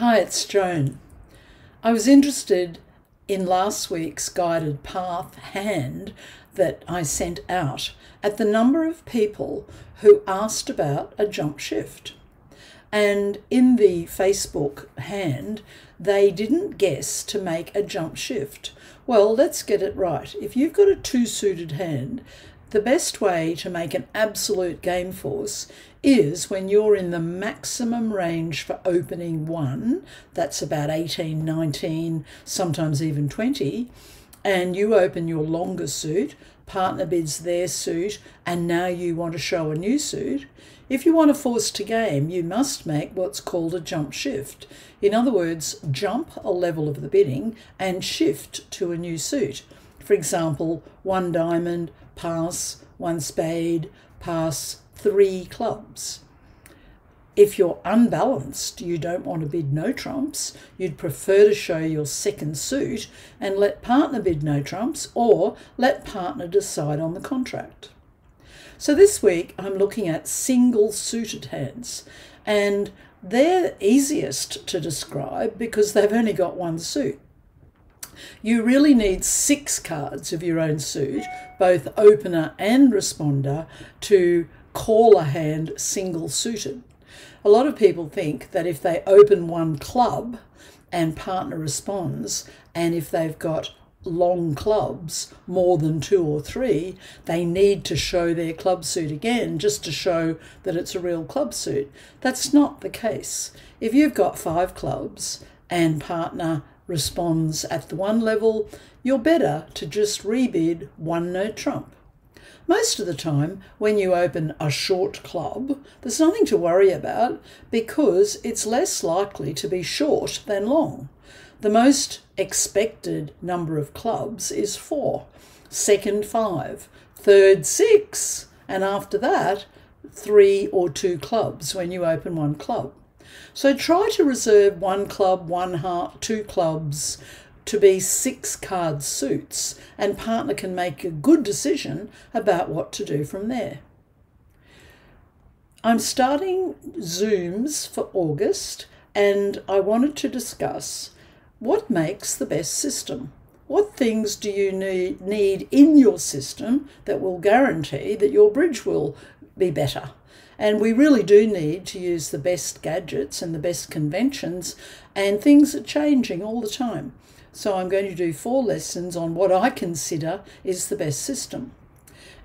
Hi, it's Joan. I was interested in last week's guided path hand that I sent out at the number of people who asked about a jump shift. And in the Facebook hand, they didn't guess to make a jump shift. Well, let's get it right. If you've got a two suited hand, the best way to make an absolute game force is when you're in the maximum range for opening one, that's about 18, 19, sometimes even 20, and you open your longer suit, partner bids their suit, and now you want to show a new suit. If you want to force to game, you must make what's called a jump shift. In other words, jump a level of the bidding and shift to a new suit. For example, one diamond, pass, one spade, pass, three clubs. If you're unbalanced, you don't want to bid no trumps, you'd prefer to show your second suit and let partner bid no trumps or let partner decide on the contract. So this week I'm looking at single suited hands and they're easiest to describe because they've only got one suit. You really need six cards of your own suit, both opener and responder, to call a hand single suited. A lot of people think that if they open one club and partner responds, and if they've got long clubs, more than two or three, they need to show their club suit again just to show that it's a real club suit. That's not the case. If you've got five clubs and partner responds at the one level, you're better to just rebid one no trump. Most of the time, when you open a short club, there's nothing to worry about because it's less likely to be short than long. The most expected number of clubs is four, second, five, third, six, and after that, three or two clubs when you open one club. So try to reserve one club, one heart, two clubs to be six card suits, and partner can make a good decision about what to do from there. I'm starting Zooms for August, and I wanted to discuss what makes the best system. What things do you need, need in your system that will guarantee that your bridge will be better? And we really do need to use the best gadgets and the best conventions, and things are changing all the time. So I'm going to do four lessons on what I consider is the best system.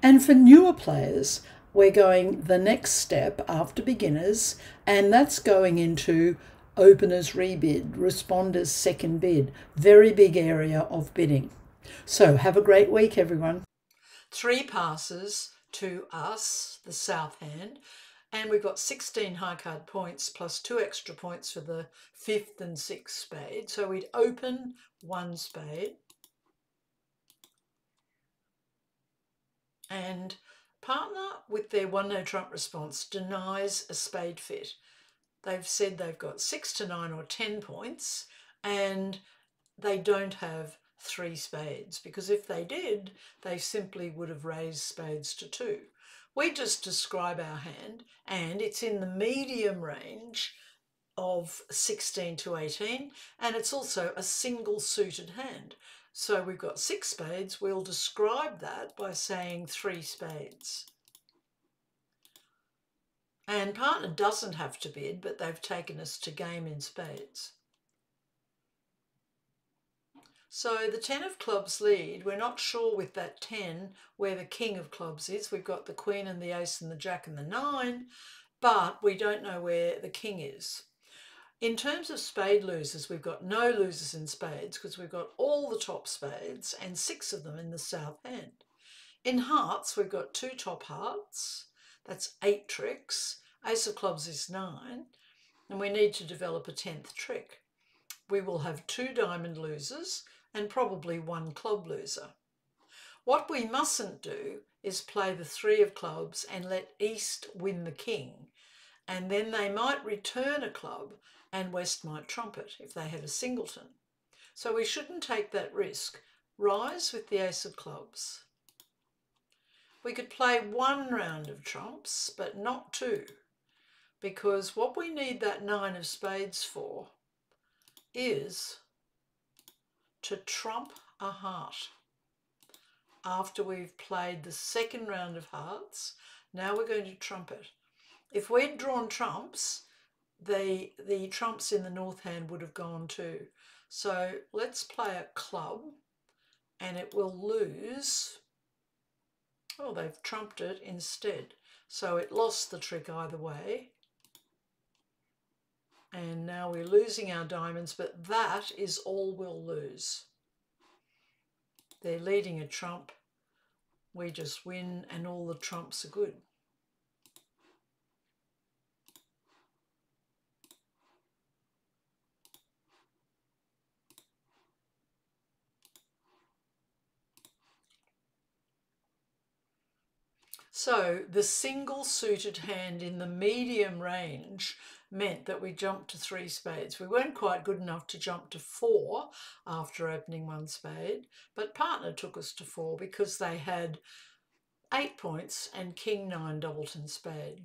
And for newer players, we're going the next step after beginners, and that's going into openers rebid, responders second bid, very big area of bidding. So have a great week, everyone. Three passes to us, the south hand, and we've got 16 high card points plus two extra points for the fifth and sixth spade. So we'd open one spade. And partner with their one no trump response denies a spade fit. They've said they've got six to nine or 10 points and they don't have three spades because if they did, they simply would have raised spades to two. We just describe our hand and it's in the medium range of 16 to 18 and it's also a single suited hand. So we've got six spades. We'll describe that by saying three spades. And partner doesn't have to bid, but they've taken us to game in spades. So the 10 of clubs lead. We're not sure with that 10 where the king of clubs is. We've got the queen and the ace and the jack and the nine, but we don't know where the king is. In terms of spade losers, we've got no losers in spades because we've got all the top spades and six of them in the south hand. In hearts, we've got two top hearts. That's eight tricks. Ace of clubs is nine. And we need to develop a 10th trick. We will have two diamond losers and probably one club loser. What we mustn't do is play the three of clubs and let East win the king, and then they might return a club and West might trump it if they have a singleton. So we shouldn't take that risk. Rise with the ace of clubs. We could play one round of trumps, but not two, because what we need that nine of spades for is to trump a heart after we've played the second round of hearts. Now we're going to trump it. If we'd drawn trumps, the, the trumps in the north hand would have gone too. So let's play a club and it will lose. Oh, they've trumped it instead. So it lost the trick either way. And now we're losing our diamonds, but that is all we'll lose. They're leading a trump. We just win and all the trumps are good. So the single suited hand in the medium range meant that we jumped to three spades. We weren't quite good enough to jump to four after opening one spade, but partner took us to four because they had eight points and king nine doubleton spade.